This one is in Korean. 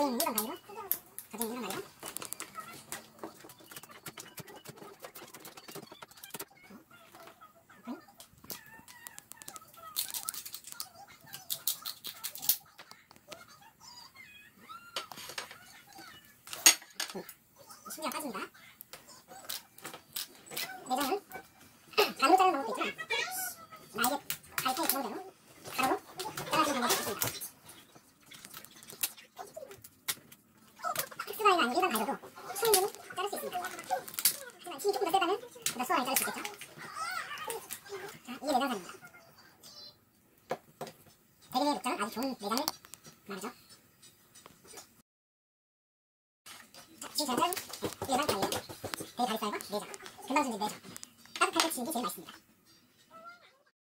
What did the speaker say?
가진 1번 가위로 가진 1번 가위로 신기가 빠집니다. 내장은 가로 자르는 방법도 있지만 나에게 갈팽이 기본대로 가로로 잘라주는 방법도 있습니다. 흑스바이가 아닌 일반 가위로도 수인분이 자를 수 있습니다. 하지만 힘이 조금 더 세다면 보다 수월하게 자를 수 있겠죠. 자, 이게 내장살입니다. 대리의 목적은 아주 좋은 내장을 말하죠. 자, 지금 제가 자른 가위예요. 대가리살과 내장. 금방 준비 내장. 따뜻할 때 치는 게 제일 맛있습니다.